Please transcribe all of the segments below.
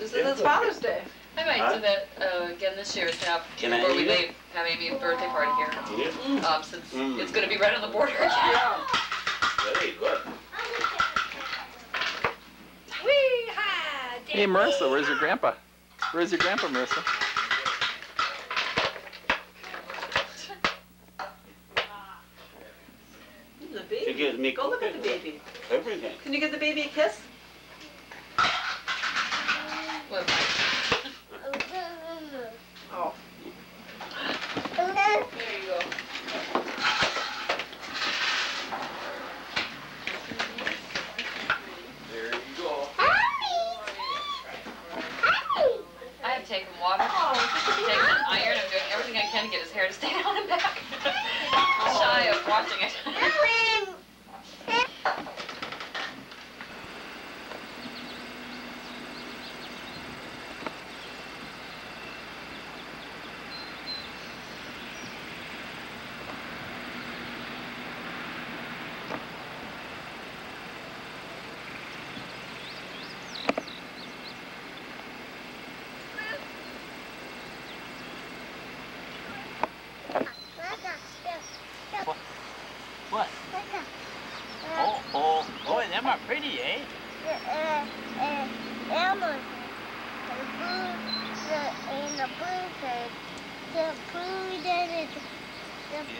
This is it's Father's Day. I might do that uh, again this year, have, Can I before we eat it? leave, have Amy a birthday party here. Yeah. Um, since Mm. it's gonna be right on the border. Yeah. Very good. Wee-ha! Hey, Marissa, where's your grandpa? Where's your grandpa, Marissa? The She baby. gives me Go look at the baby. Everything. Can you give the baby a kiss? What, Oh. there you go. There you go. I have taken water, taken an iron, I'm doing everything I can to get his hair to stay down and back. Shy of watching it. What? Oh, oh, boy, them are pretty, eh?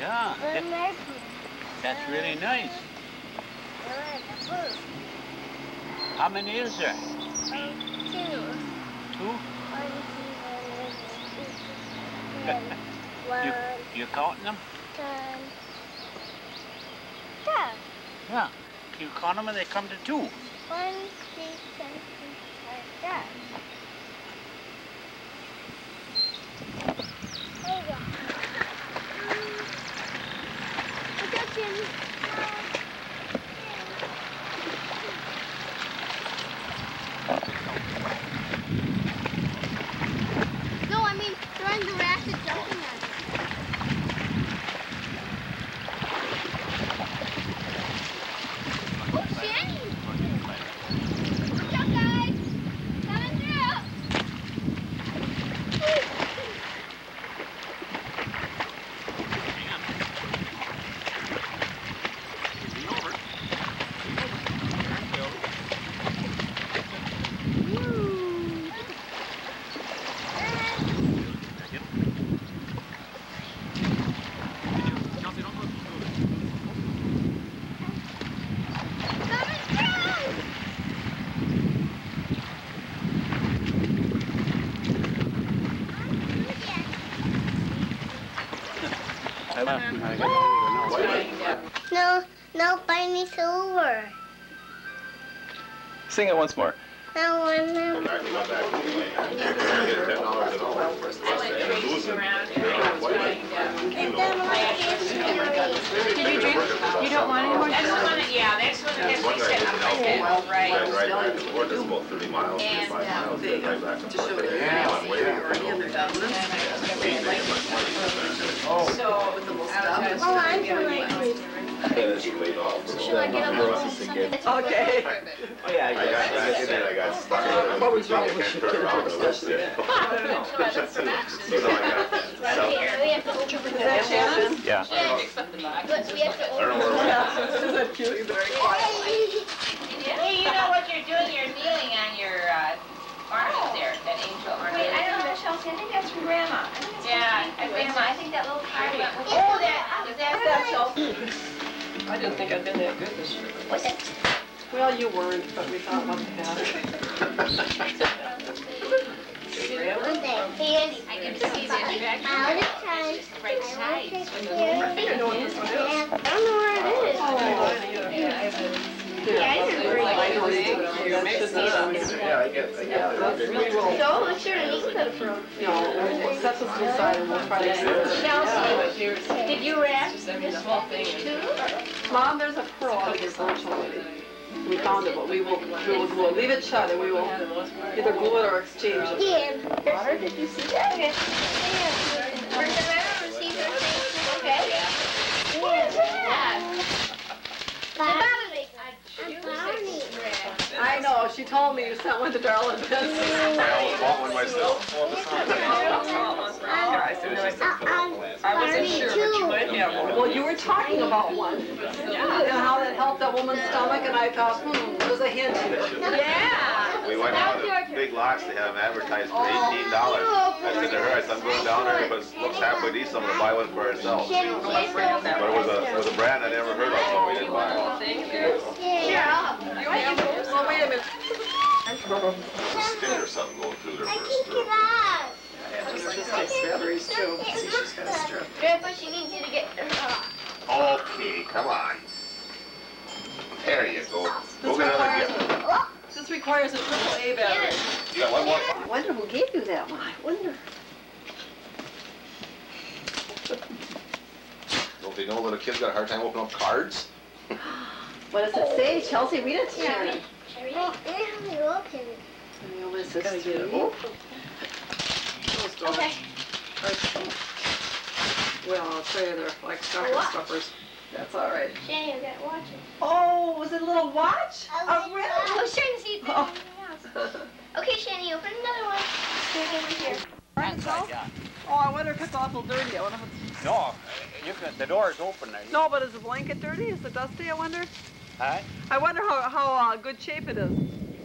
Yeah, that, that's really nice. How many is there? Two? You, you counting them? Ten. Yeah. Yeah. You count them and they come to two. One, two, three, like that. There you go. Um, I got you. No, I mean throwing the rat and jumping at it. Oh, Shane! What's up, guys? Coming through. Coming through. I left and I got No, no, buy me silver. Sing it once more. I want them. And then what is yours? Did you drink? You don't want any more? That's the one, that- yeah, that's the one that we said, okay, right. Right, right, right, the border is about thirty miles, thirty-five um, miles, they, right back and To show forth. Yeah, house, one way, they're already in you their government. So, With oh. the little stuff. Oh, I'm so like know, she laid off. so- Should I get a little something? Okay. Oh, yeah, I got, I I got stuck. What was wrong with can't you? turn around and lift it. I don't know. So now I got south- Here, we have to open Is that Shannon? Yeah. Yes, but we have to I don't know open where- Yeah. Isn't that cute? He's very quiet. hey, you know what you're doing, you're kneeling on your, uh, ornament there, that angel ornament. Wait, I don't know, Chelsea, I think that's from Grandma. I think it's Yeah, from Grandma. I think that little card went with Oh, that, is that That's Chelsea. I didn't think I'd been that good this year. Was it? Well, you weren't, but we thought about the hat. one day. I can see the attraction. out of time. Just the right size. take care of I know what this one is. it. I don't know where it is. Oh, Yeah, I didn't bring I it. know it's good. You should see it on there. Yeah, I get, I get. that's, we will, So, what's your name from? no, we'll set this aside and we'll try to. Chelsea. Did you wrap This whole thing. too? Mom, there's a pearl out of your brooch already. We found it, but we will, we will glue it. Leave it shut and we will either glue it or exchange it. Yeah. Water, did you see that? Yeah. We're gonna receive her thing. Okay. Yeah. Bonnie. I'm Bonnie. I know, she told me you sent one to Darla and Vince. I almost bought one myself. I wasn't sure, but you might have one. Well, you were talking about one. Yeah. And how that helped that woman's stomach, and I thought, hmm, there's a hint here. Yeah. We went out to Big Lots, they have them advertised for oh. eighteen dollars. I said to her, I said, I'm going down there, but it looks halfway decent, I'm gonna buy one for ourselves. But it was a, it was a brand I never heard of, so we didn't buy it. Well, wait a minute. Skin or something going through there I first. kicked it out. Batteries too. Grandpa, she needs you to get. Okay, come on. There you go. Go get another gift. This requires a triple A battery. You got one more? I wonder who gave you that one. I wonder. Don't they know little kids got a hard time opening up cards? What does it say? Chelsea, read it to Sharon. Oh, and you open it. And the only says three. Okay. Well, I'll tell you, they're like stopper What? stuffers. That's all right. Shane, you gotta watch it. Oh, was it a little watch? I Oh, I was trying to see if there Oh. was anything else. Okay, Shani, open another one. There's over here. Yeah. Oh, I wonder if it's awful dirty. I wonder if it's... No, you can, the door is open there. No, but is the blanket dirty? Is it dusty, I wonder? Huh? I wonder how, how uh, good shape it is.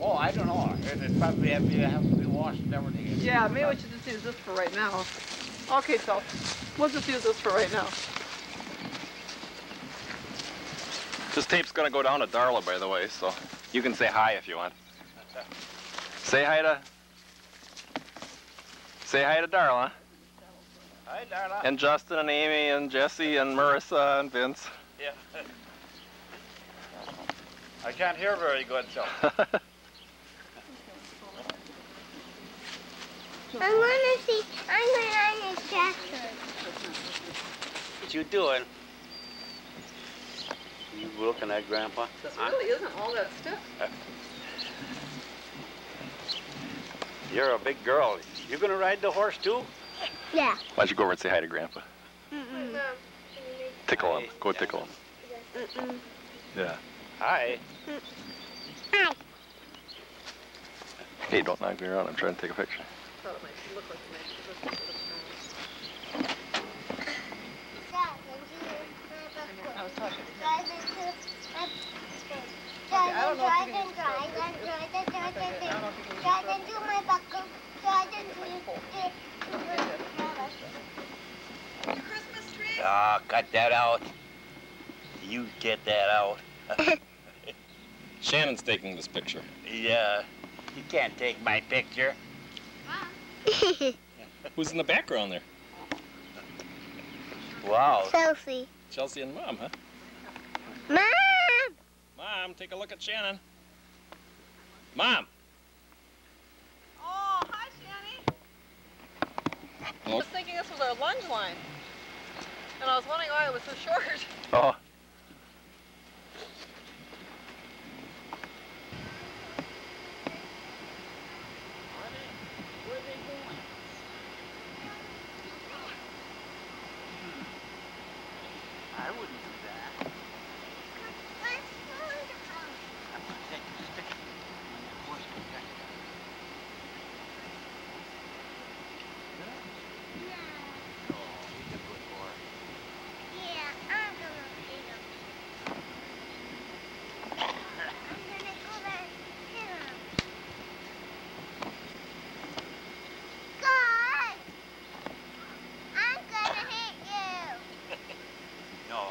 Oh, I don't know. It it probably have, it have to be washed and everything. Yeah, maybe we should just use this for right now. Okay, so we'll just use this for right now. This tape's gonna go down to Darla, by the way, so you can say hi if you want. Say hi to. Say hi to Darla Hi, Darla. and Justin and Amy and Jesse and Marissa and Vince. Yeah. I can't hear very good, so. I wanna see. I'm going on this tractor. What you doing? You looking at Grandpa? This really isn't all that stiff. You're a big girl. You're gonna ride the horse too? Yeah. Why don't you go over and say hi to Grandpa? Mm-mm. Tickle him. Go tickle him. Mm-mm. Yeah. Hi. Hi. Hey, don't knock me around. I'm trying to take a picture. Thought it might look like it might- this is what it's, I was talking. Drive into my I don't Drive know if and you can- drive Drive into Ah, cut that out. You get that out. Shannon's taking this picture. Yeah. You can't take my picture. Who's in the background there? Wow. Chelsea. Chelsea and Mom, huh? Mom! Mom, take a look at Shannon. Mom. Oh, hi, Shanny. Oh. I was thinking this was our lunge line. And I was wondering why it was so short. Oh. I wouldn't do that. I'm gonna take the stick when the horse comes back. Oh, he's a good boy. Yeah, I'm gonna feed him. I'm gonna go back and hit him. God! I'm gonna hit you. No,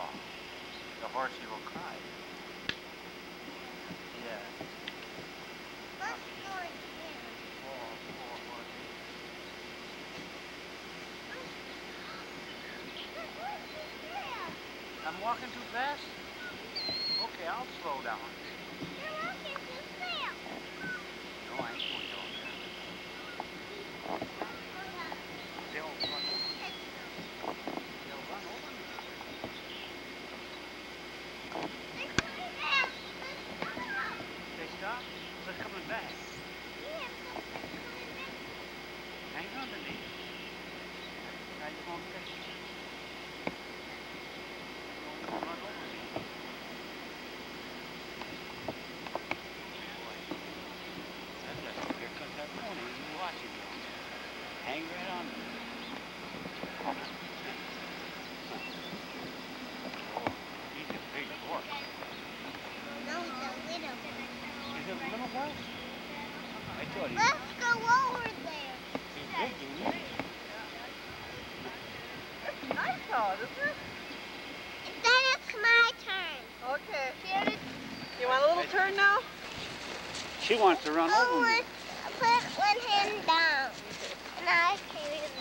the horsey will cry. Yeah. Let's go and hit him. Poor, poor horsey. I'm walking too fast? Okay, I'll slow down. You're walking too fast. No, I ain't going down there. They'll run over me. They'll run over me. They stop? They're coming back. Hang on to me. Now you won't catch me. You won't run over me. Boy. He's a big horse. No, the little. Is it a little horse? I thought he Let's go over there. he's big, isn't he? Nice out, isn't it? Then it's my turn. Okay. Here it You want a little turn now? She wants to run Oh, over me. put one hand down. And I carry the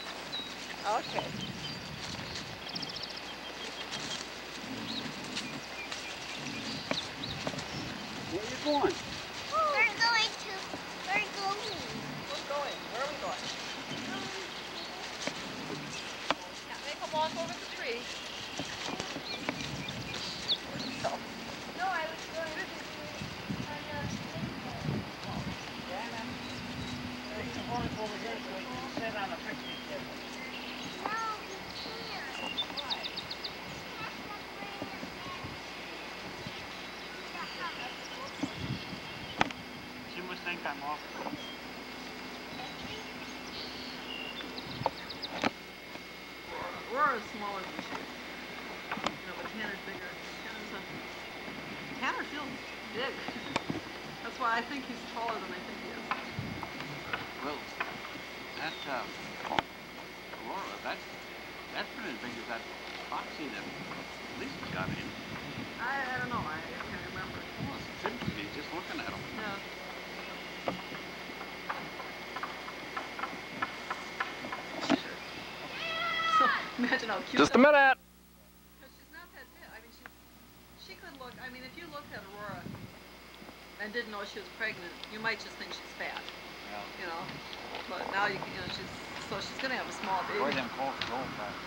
Okay. Where are you going? We're going to, we're going. We're going. Where are we going? Make them walk over the tree. No, I was going to do on Take the horse over here so he can sit on a picnic table. the, no, we can't. She must think I'm off. Aurora's smaller than she is. You know, but Tanner's bigger. Tanner's a, Tanner feels big. That's why I think he's taller than I think he is. Well, that, um, Aurora, that, that's been as big as that foxy that Lisa got in. I, I don't know. I, I can't remember. It seems to be just looking at him. Yeah. So imagine how cute. Just a that- minute. Because she's not that big. I mean, she's, she could look, I mean, she she could look I mean if you looked at Aurora and didn't know she was pregnant, you might just think she's fat, Yeah. you know? But now you can, you know, she's, so she's gonna have a small Boy, baby. them colts go fast.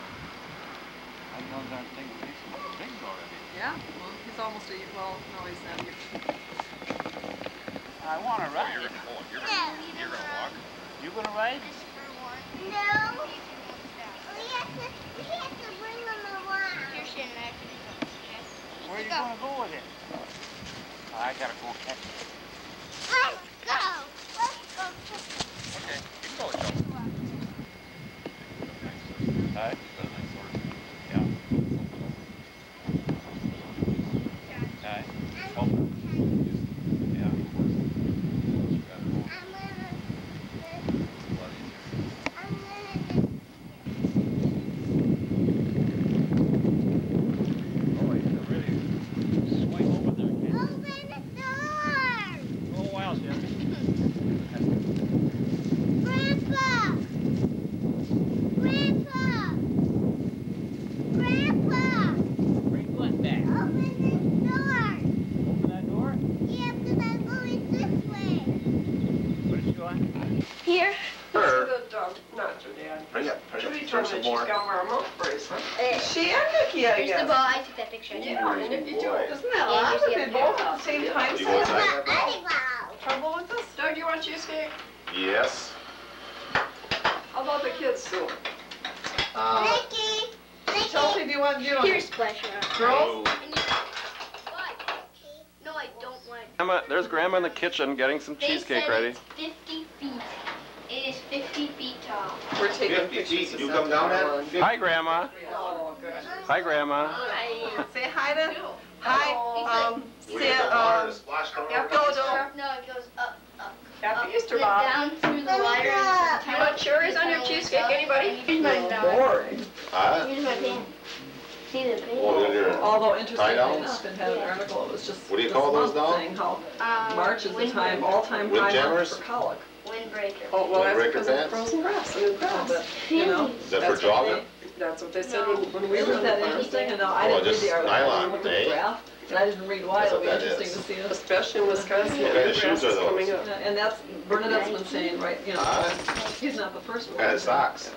I know that thing makes him big already. Yeah, well, he's almost a, ye- well, no, he's not. a- I want to ride. No, you don't want You gonna ride? No. We have to, we have to bring them around. You're sitting there. Where are you gonna go with it? I gotta go catch it. Let's go. Let's go. Okay, you can go, Joe. Hi. Yeah. Hi. Oh, yeah. I'm gonna, I'm gonna Oh, you can really swing over there, can't you? open the door. Go a while, Jim. Grandpa! Grandpa! Grandpa! Bring one back. Open this door! Open that door. Yeah, because I'm going this way. What is she on? Here? Her. Good, um, not your dad. Hurry up, hurry Judy up, told turn me some she's more. got wear a mouth brace. She and Nikki, I Here's the ball. I took that picture. Yeah, and if you do, Boy. isn't that odd that they both at the same time You say want that? that? Trouble with this? Doug, do you want cheesecake? Yes. How about the kids, Sue? Uh, Nikki! Nikki! Chelsea, do you want, do you want? Here's pleasure. Girls? No, I don't want. Grandma, there's Grandma in the kitchen getting some They cheesecake said ready. It's 50 feet. It is 50 feet tall. We're taking 50 pictures. feet, of you come down Santa that? Hi, Grandma. Oh. Hi, Grandma. I, Say hi to, hi, um, We say, got the water um, splash coming yeah, over. go, no, it goes up, up. Happy up, Easter, Bob. Down through the wires. Linda. You want cherries on your cheesecake, anybody? Here's Boring. Huh? Here's my pen. See the pen? Well, then you're- Although interestingly enough, it had an article, it was just What do you call those month now? saying how Um, March is the time, all-time high for colic. Windbreaker. Oh, well, that's Windbreaker because of pants? frozen grass, and grass, you know? Is that for That's what jogging? they- That's what they said when, when we lived that interesting, and now I didn't read just the article, I nylon, looked at the eh? graph, and I didn't read why, That's it'll be that interesting is. to see it. Especially in Wisconsin, What the kind of grass shoes are is those? coming up. And that's, Bernadette's been saying, right, you know, Huh? he's not the first one. What kind of socks?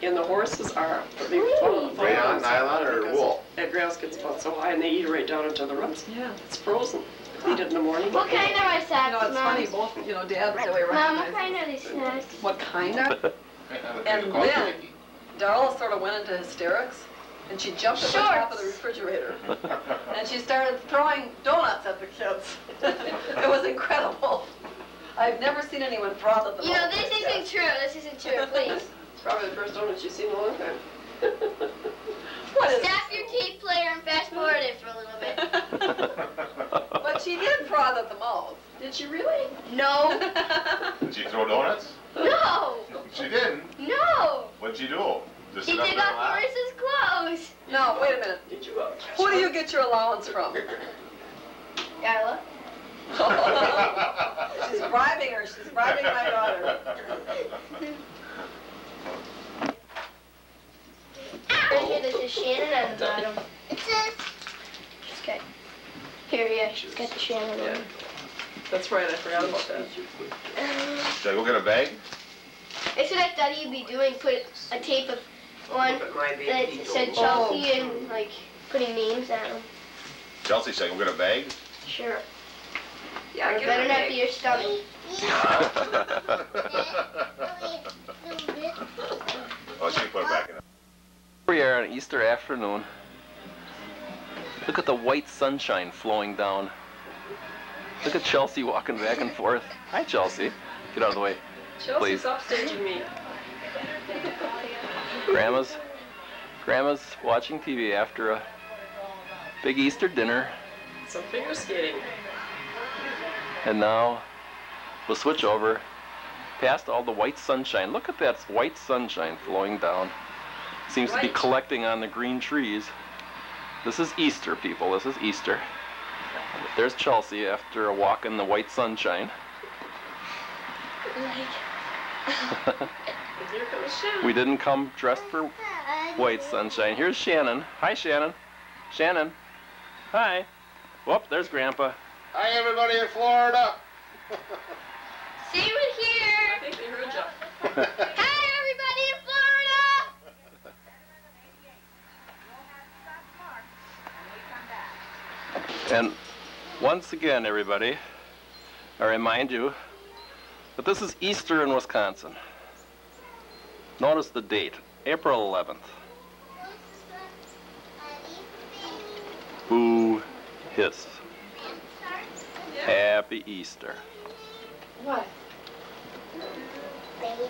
And the horses are, they fall. Rayon, nylon, or Because wool? That grass gets about so high and they eat right down into the roots. Yeah. It's frozen. Eat it in the morning. What kind are my You know, it's Mom? funny, both, you know, Dad right away Mom, what kind are these snacks? What kind of? And then Darla sort of went into hysterics, and she jumped at the top of the refrigerator, and she started throwing donuts at the kids. It was incredible. I've never seen anyone froth at the You know, mouth this like isn't true. This isn't true. Please. It's probably the first donuts you've seen in a long time. What is Stop your tape player and fast forward it for a little bit. But she did froth at the mouth. Did she really? No. Did she throw donuts? No. She didn't. No. What'd she do? Just He sit up took off laugh? Clothes. No, wait a minute. Did you? Uh, Who do you get your allowance from? Darla. She's bribing her. She's bribing my daughter. Right here, there's a Shannon on the bottom. It says Okay. Here, yeah, she's got the Shannon Yeah. on. That's right, I forgot about that. Um, Should I go get a bag? That's what I thought you'd be doing, put a tape of one that said Chelsea and like putting names on them. Chelsea, should I go get a bag? Sure. Yeah, Or better not be your stomach. Oh, she can put it back in. Here we are on Easter afternoon. Look at the white sunshine flowing down. Look at Chelsea walking back and forth. Hi, Chelsea. Get out of the way. Chelsea's Please. upstaging me. Grandma's, Grandma's watching TV after a big Easter dinner, Some figure skating. and now we'll switch over past all the white sunshine. Look at that white sunshine flowing down. Seems to be collecting on the green trees. This is Easter, people. This is Easter. There's Chelsea after a walk in the white sunshine. And here comes Shannon. we didn't come dressed for white sunshine. Here's Shannon. Hi, Shannon. Shannon. Hi. Whoop, there's Grandpa. Hi, everybody in Florida. Same in I think they heard you. Hi, everybody in Florida. And once again, everybody, I remind you that this is Easter in Wisconsin. Notice the date, April 11th. Boo hiss. Happy Easter. What? baby.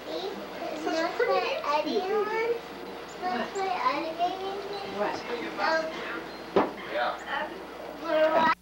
Not for anyone. Not for anything. What? Yeah. For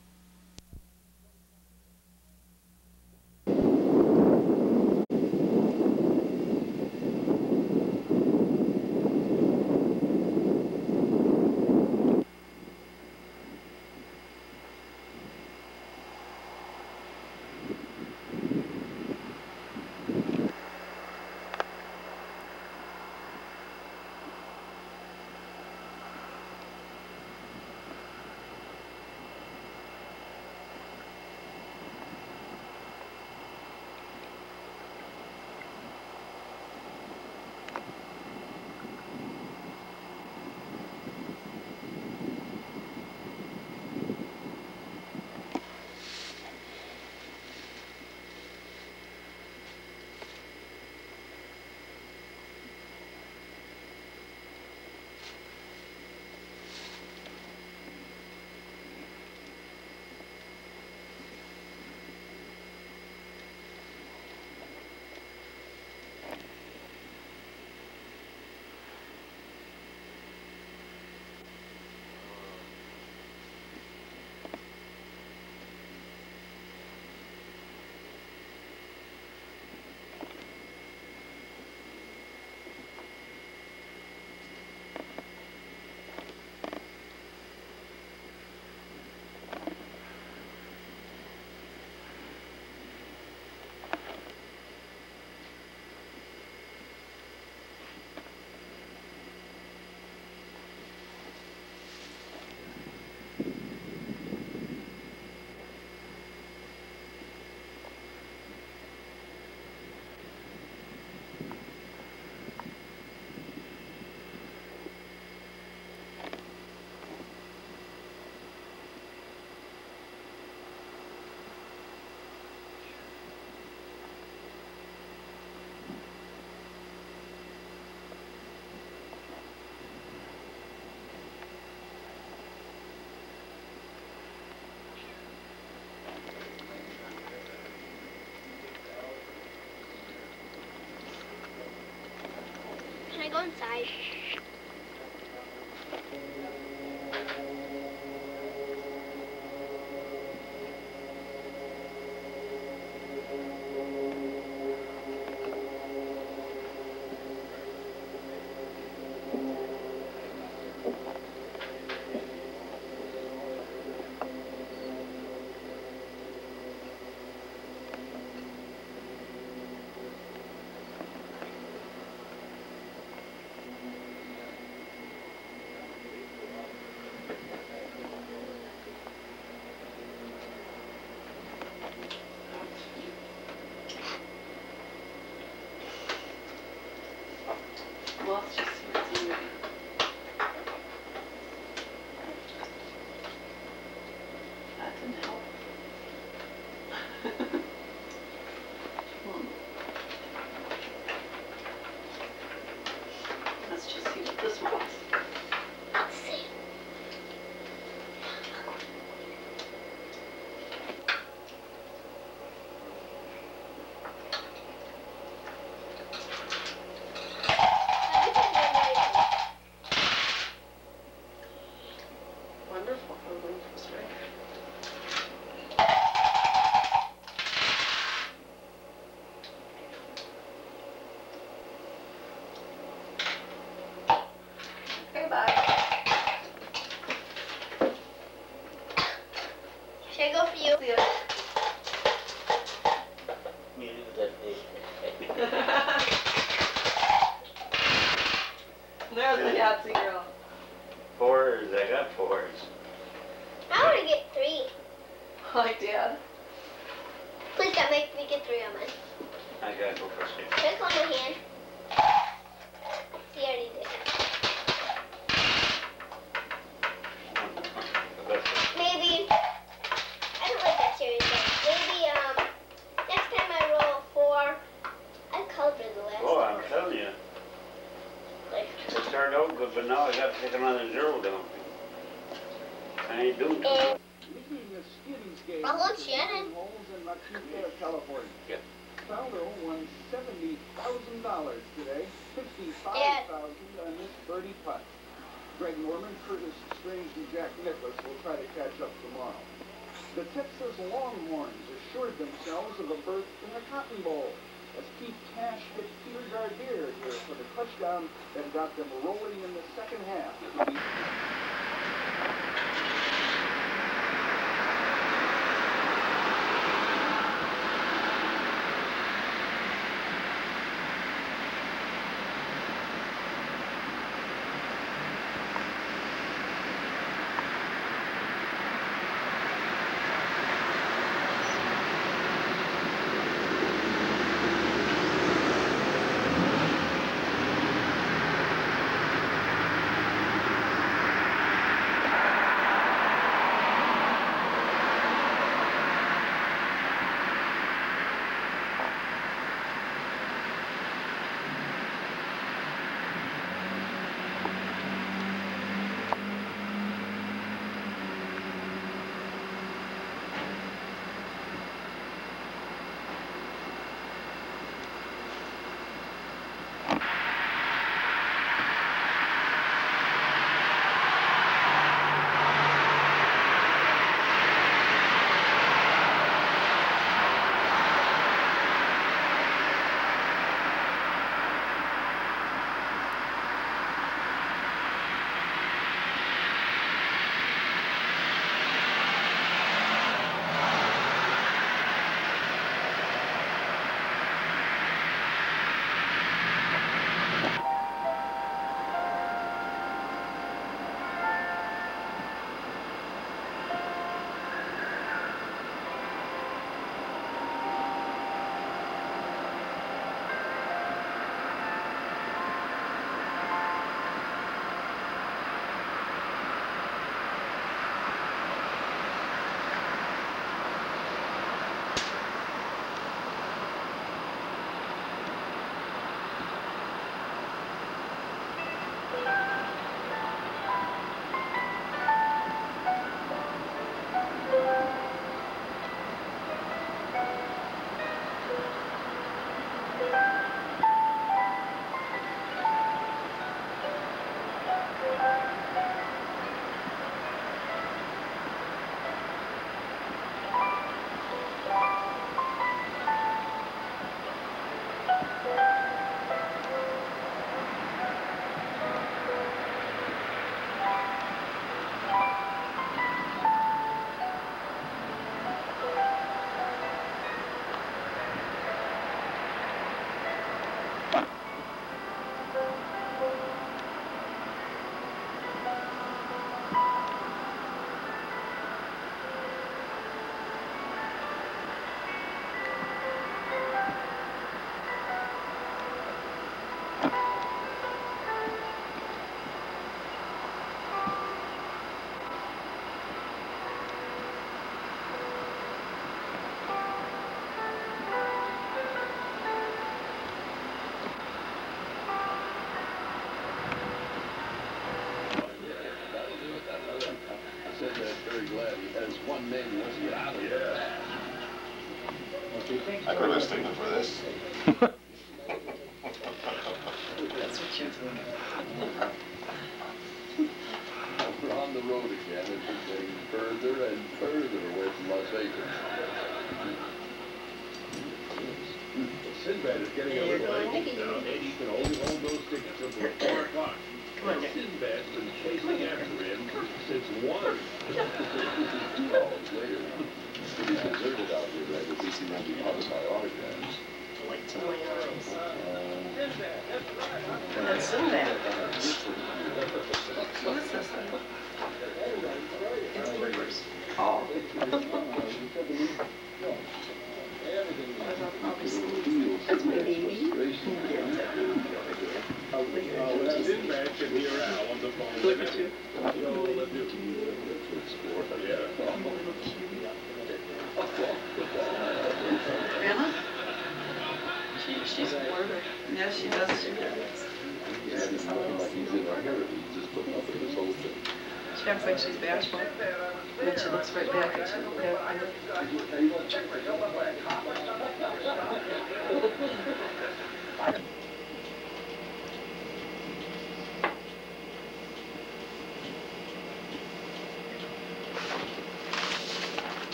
inside. yeah. on this birdie putt. Greg Norman, Curtis Strange, and Jack Nicklaus will try to catch up tomorrow. The Texas Longhorns assured themselves of a berth in the Cotton Bowl as Keith Cash hit Peter Gardere here for the touchdown that got them rolling in the second half. We're on the road again, and we're getting further and further away from Las Vegas. Sinbad is getting a little anxious now, and he can only hold those tickets until four o'clock. Come. Sinbad's been chasing after him since one. Two hours later, pretty deserted out here, right? At least he won't be bothered by autographs. Light to my eyes. That's Sinbad. What is this? It's bloopers. Oh. That's my baby. Sinbad can hear Al on the phone. Blooper too. Grandma? She, she's a blurber. Yeah, she does. She has she's in her hair he's just putting up with this whole thing She acts like she's bashful. Then she looks right back at you. Yeah.